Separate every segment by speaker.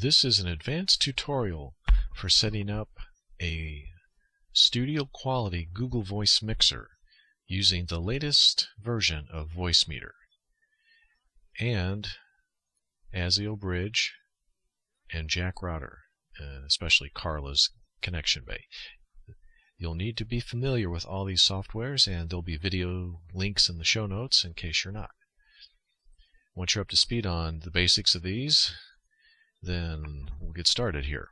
Speaker 1: This is an advanced tutorial for setting up a studio quality Google Voice mixer using the latest version of VoiceMeeter and ASIO Bridge and Jack Router, especially Carla's connection bay. You'll need to be familiar with all these softwares and there'll be video links in the show notes in case you're not. Once you're up to speed on the basics of these, then we'll get started here.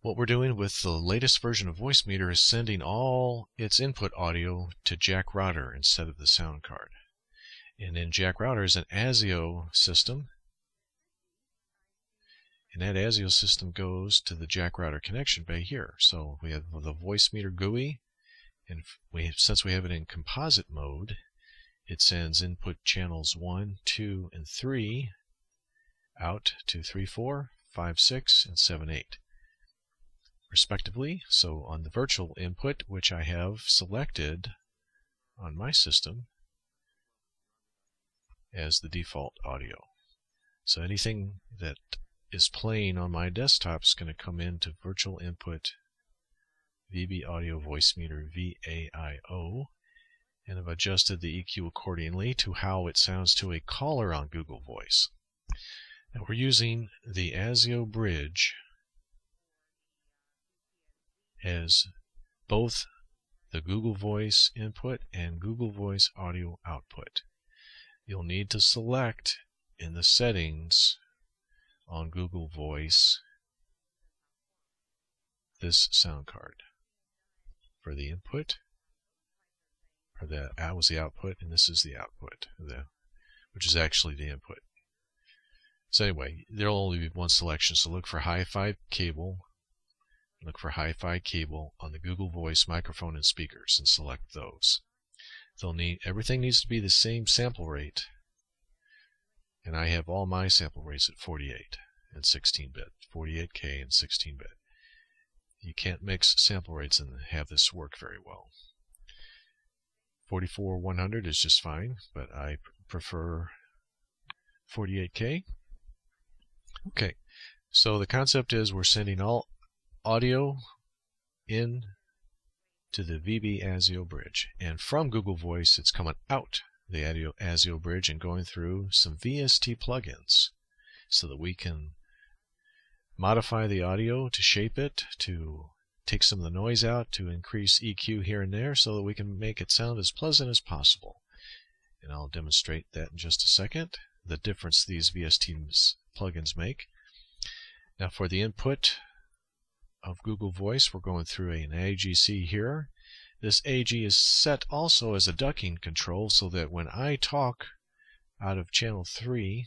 Speaker 1: What we're doing with the latest version of Voicemeeter is sending all its input audio to Jack Router instead of the sound card. And then Jack Router is an ASIO system. And that ASIO system goes to the Jack Router connection bay here. So we have the Voicemeeter GUI, and we since we have it in composite mode, it sends input channels 1, 2, and 3 out to 3, 4, 5, 6, and 7, 8 respectively. So on the virtual input, which I have selected on my system as the default audio. So anything that is playing on my desktop is going to come into virtual input VB audio Voicemeeter VAIO and I've adjusted the EQ accordingly to how it sounds to a caller on Google Voice. Now we're using the ASIO bridge as both the Google Voice input and Google Voice audio output. You'll need to select in the settings on Google Voice this sound card for the input or that was the output and this is the output the, which is actually the input so anyway there'll only be one selection so look for hi-fi cable look for hi-fi cable on the Google Voice microphone and speakers and select those. They'll need everything needs to be the same sample rate. And I have all my sample rates at 48 and 16-bit 48k and 16-bit you can't mix sample rates and have this work very well. 44 100 is just fine but I prefer 48k okay so the concept is we're sending all audio in to the VB ASIO bridge and from Google Voice it's coming out the ASIO bridge and going through some VST plugins so that we can modify the audio to shape it, to take some of the noise out, to increase EQ here and there so that we can make it sound as pleasant as possible. And I'll demonstrate that in just a second, the difference these VST plugins make. Now for the input of Google Voice, we're going through an AGC here. This AG is set also as a ducking control so that when I talk out of channel 3,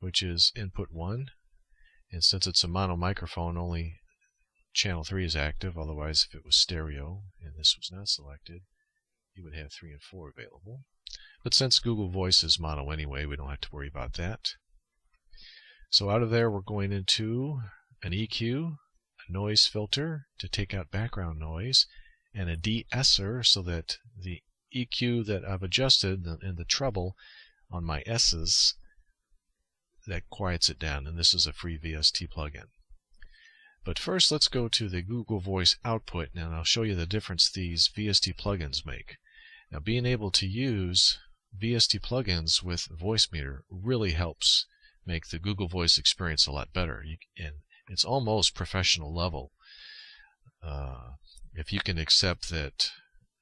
Speaker 1: which is input 1, and since it's a mono microphone, only channel 3 is active. Otherwise, if it was stereo and this was not selected, you would have 3 and 4 available. But since Google Voice is mono anyway, we don't have to worry about that. So out of there, we're going into an EQ, a noise filter to take out background noise, and a de-esser so that the EQ that I've adjusted in the treble on my S's that quiets it down and this is a free VST plugin. But first let's go to the Google Voice output and I'll show you the difference these VST plugins make. Now being able to use VST plugins with Voicemeeter really helps make the Google Voice experience a lot better. You, and it's almost professional level. Uh, if you can accept that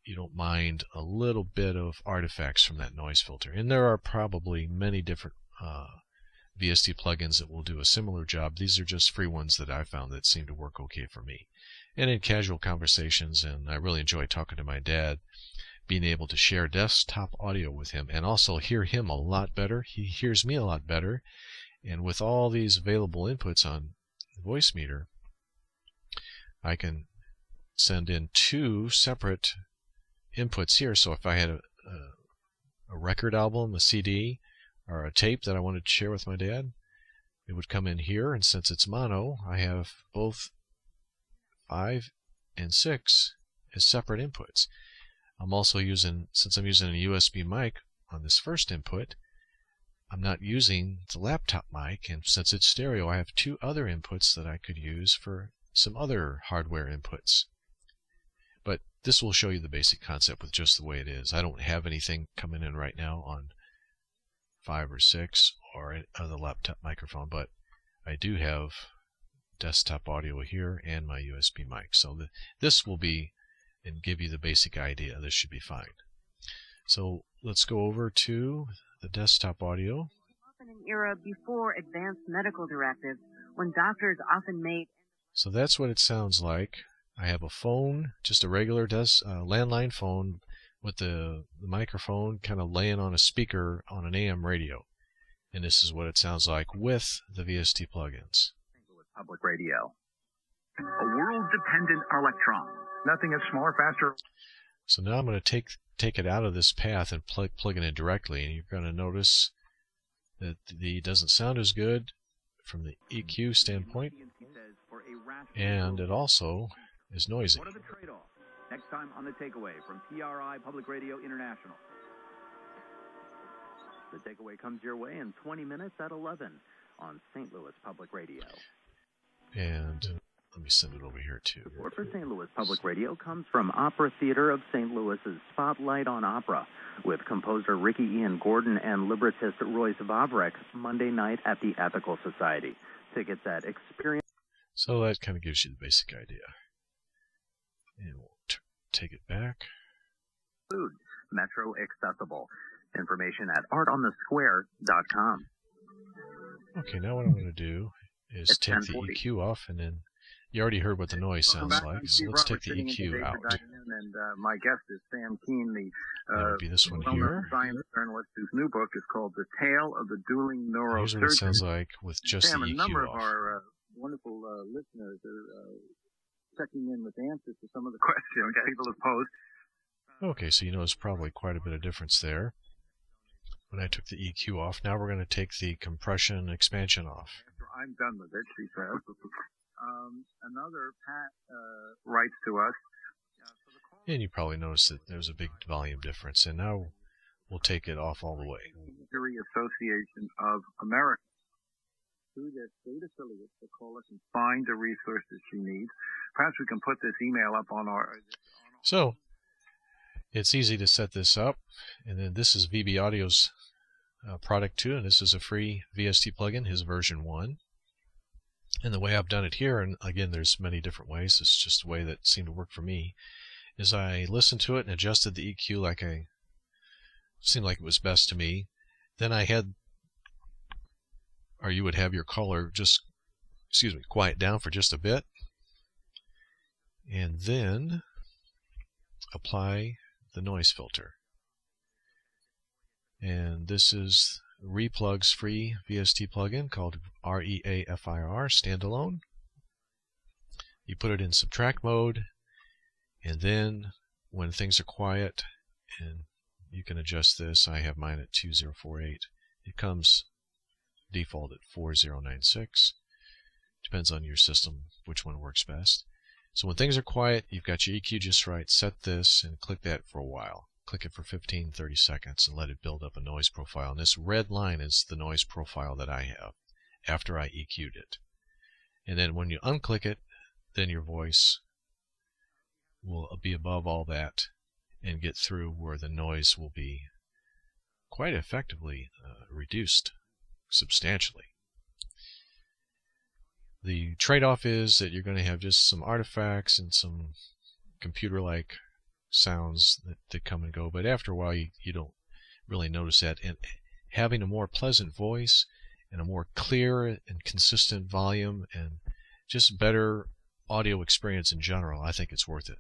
Speaker 1: you don't mind a little bit of artifacts from that noise filter. And there are probably many different uh, VST plugins that will do a similar job. These are just free ones that I found that seem to work okay for me. And in casual conversations, and I really enjoy talking to my dad, being able to share desktop audio with him and also hear him a lot better. He hears me a lot better. And with all these available inputs on Voicemeeter, I can send in two separate inputs here. So if I had a, a, a record album, a CD, or a tape that I wanted to share with my dad, it would come in here. And since it's mono, I have both 5 and 6 as separate inputs. I'm also using, since I'm using a USB mic on this first input, I'm not using the laptop mic, and since it's stereo, I have two other inputs that I could use for some other hardware inputs. But this will show you the basic concept with just the way it is. I don't have anything coming in right now on 5 or 6 or the laptop microphone, but I do have desktop audio here and my USB mic. So the, this will be and give you the basic idea. This should be fine. So let's go over to the desktop audio.
Speaker 2: Often an era before advanced medical directives, when doctors often made.
Speaker 1: So that's what it sounds like. I have a phone, just a regular desk, uh, landline phone with the, the microphone kind of laying on a speaker on an AM radio. And this is what it sounds like with the VST plugins.
Speaker 3: Public radio. A world-dependent electron. Nothing is smaller, faster.
Speaker 1: So now I'm going to take take it out of this path and plug plug it in directly, and you're going to notice that the doesn't sound as good from the EQ standpoint, and it also is noisy.
Speaker 3: What are the trade-offs? Next time on the takeaway from PRI Public Radio International. The takeaway comes your way in 20 minutes at 11 on St. Louis Public Radio.
Speaker 1: And let me send it over here too.
Speaker 3: Support for St. Louis Public Radio comes from Opera Theater of St. Louis's Spotlight on Opera with composer Ricky Ian Gordon and librettist Royce Vavrek Monday night at the Ethical Society. Tickets at Experience.
Speaker 1: So that kind of gives you the basic idea. And we'll t- take it back.
Speaker 3: Food, Metro accessible. Information at artonthesquare.com.
Speaker 1: Okay, now what I'm going to do is
Speaker 3: It's
Speaker 1: take the
Speaker 3: 10:40.
Speaker 1: EQ off, and then you already heard what the noise sounds
Speaker 3: back.
Speaker 1: like. So let's take the EQ out.
Speaker 3: And uh, my guest is Sam Kean, the
Speaker 1: That
Speaker 3: uh,
Speaker 1: would be this one here.
Speaker 3: science journalist whose new book is called The Tale of the Dueling
Speaker 1: Here's what it sounds like with just
Speaker 3: Sam,
Speaker 1: the
Speaker 3: a number
Speaker 1: EQ
Speaker 3: of our uh, wonderful uh, listeners are uh, checking in with answers to some of the questions people have posed.
Speaker 1: Okay, so you know notice probably quite a bit of difference there. When I took the EQ off, now we're going to take the compression expansion off.
Speaker 3: I'm done with it, she says. Um, another Pat uh, writes to us.
Speaker 1: And you probably noticed that there's a big volume difference. And now we'll take it off all the way.
Speaker 3: Injury Association of America. Through their state affiliates to call us and find the resources she needs. Perhaps we can put this email up on our.
Speaker 1: So it's easy to set this up. And then this is VB Audio's uh, product too, and this is a free VST plugin, his version one. And the way I've done it here, and again, there's many different ways. It's just the way that seemed to work for me. Is I listened to it and adjusted the EQ like I seemed like it was best to me. Then I had, or you would have your caller just, excuse me, quiet down for just a bit, and then apply the noise filter. And this is Replug's free VST plugin called REAFIR standalone. You put it in subtract mode, and then when things are quiet, and you can adjust this, I have mine at 2048. It comes default at 4096. Depends on your system which one works best. So when things are quiet, you've got your EQ just right, set this and click that for a while. Click it for 15, 30 seconds and let it build up a noise profile. And this red line is the noise profile that I have after I EQ'd it. And then when you unclick it, then your voice will be above all that and get through where the noise will be quite effectively uh, reduced substantially. The trade-off is that you're going to have just some artifacts and some computer-like sounds that, that come and go, but after a while you, you don't really notice that. And having a more pleasant voice and a more clear and consistent volume and just better audio experience in general, I think it's worth it.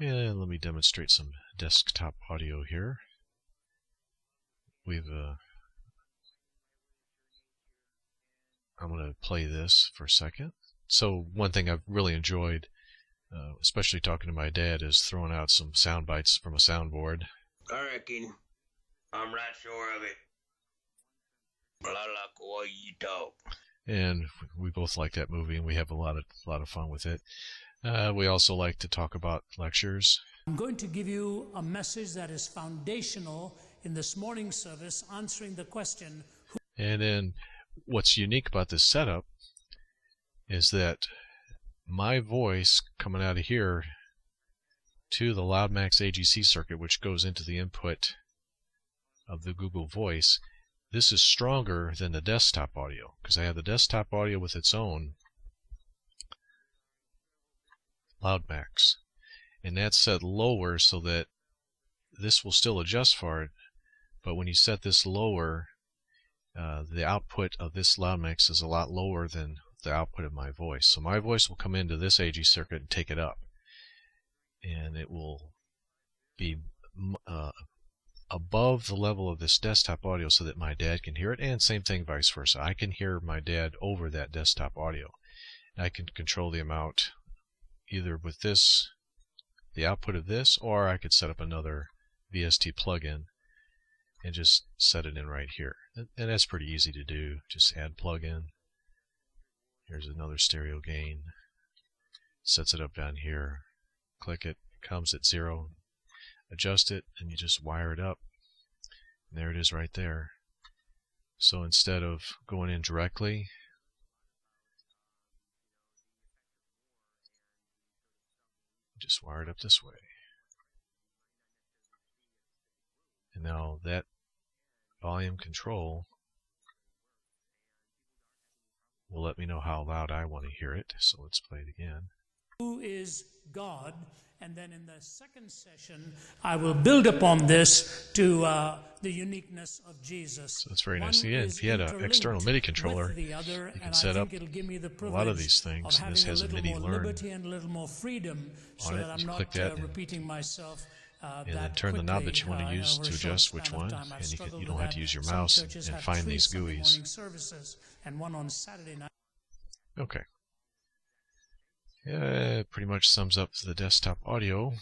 Speaker 1: And let me demonstrate some desktop audio here. We've uh, I'm going to play this for a second. So one thing I've really enjoyed, uh, especially talking to my dad, is throwing out some sound bites from a soundboard.
Speaker 4: I reckon I'm right sure of it. But I like the way you talk.
Speaker 1: and we both like that movie, and we have a lot of a lot of fun with it. Uh, we also like to talk about lectures.
Speaker 5: I'm going to give you a message that is foundational in this morning service, answering the question.
Speaker 1: And then what's unique about this setup is that my voice coming out of here to the LoudMax AGC circuit, which goes into the input of the Google Voice, this is stronger than the desktop audio because I have the desktop audio with its own LoudMax. And that's set lower so that this will still adjust for it, but when you set this lower, uh, the output of this LoudMax is a lot lower than the output of my voice. So my voice will come into this AG circuit and take it up. And it will be uh, above the level of this desktop audio so that my dad can hear it, and same thing vice versa. I can hear my dad over that desktop audio. And I can control the amount either with this, the output of this, or I could set up another VST plugin and just set it in right here. And that's pretty easy to do. Just add plugin. Here's another stereo gain. Sets it up down here. Click it, comes at zero, adjust it and you just wire it up and there it is right there so instead of going in directly just wire it up this way and now that volume control will let me know how loud I want to hear it so let's play it again
Speaker 5: who is God and then in the second session, I will build upon this to uh, the uniqueness of Jesus.
Speaker 1: So it's very nice. Again, if you had an external MIDI controller,
Speaker 5: other,
Speaker 1: you can set up a lot of these things. And this has a, a MIDI learn
Speaker 5: and a little more freedom
Speaker 1: on it.
Speaker 5: I'm
Speaker 1: you
Speaker 5: not,
Speaker 1: click that
Speaker 5: uh,
Speaker 1: and,
Speaker 5: repeating myself. Uh,
Speaker 1: and then turn the knob that you want to use to adjust which one, and you, can, you don't have to use your mouse and, and find these GUIs.
Speaker 5: And one on Saturday night.
Speaker 1: Okay. Yeah, pretty much sums up the desktop audio.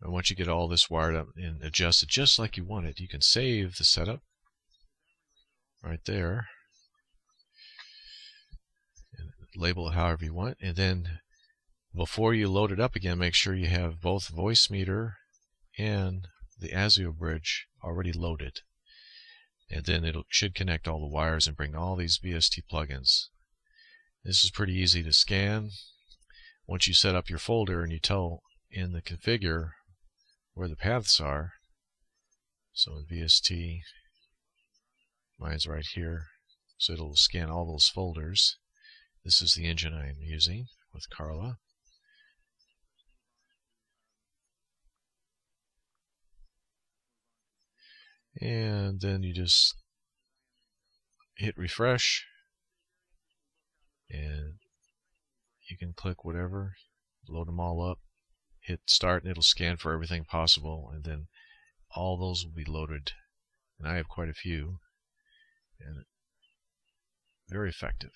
Speaker 1: And once you get all this wired up and adjusted just like you want it, you can save the setup right there. And label it however you want. And then before you load it up again, make sure you have both Voicemeeter and the ASIO bridge already loaded and then it should connect all the wires and bring all these VST plugins. This is pretty easy to scan. Once you set up your folder and you tell in the configure where the paths are, so in VST, mine's right here, so it'll scan all those folders. This is the engine I'm using with Carla. And then you just hit refresh. And you can click whatever load them all up hit start and it'll scan for everything possible. And then all those will be loaded. And I have quite a few. And very effective.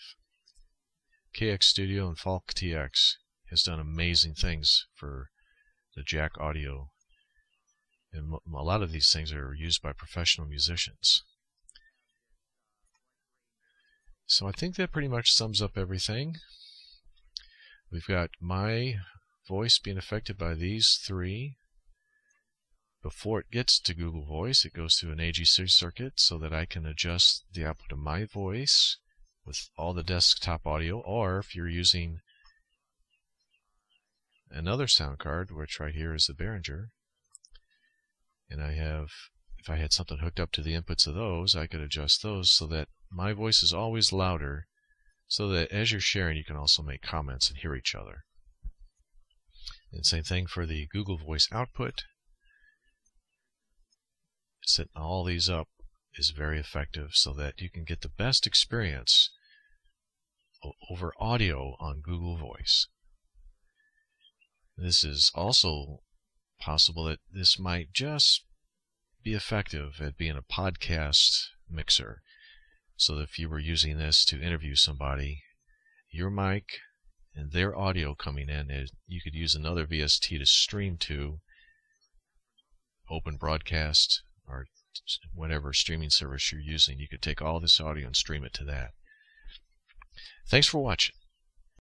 Speaker 1: KX Studio and falkTX has done amazing things for the jack audio and a lot of these things are used by professional musicians. So I think that pretty much sums up everything. We've got my voice being affected by these three. Before it gets to Google Voice, it goes through an AGC circuit so that I can adjust the output of my voice with all the desktop audio, or if you're using another sound card, which right here is the Behringer, and I have if I had something hooked up to the inputs of those I could adjust those so that my voice is always louder so that as you're sharing you can also make comments and hear each other and same thing for the Google Voice output setting all these up is very effective so that you can get the best experience over audio on Google Voice. This is also possible that this might just be effective at being a podcast mixer. So if you were using this to interview somebody, your mic and their audio coming in, you could use another VST to stream to open broadcast or whatever streaming service you're using. You could take all this audio and stream it to that. Thanks for watching.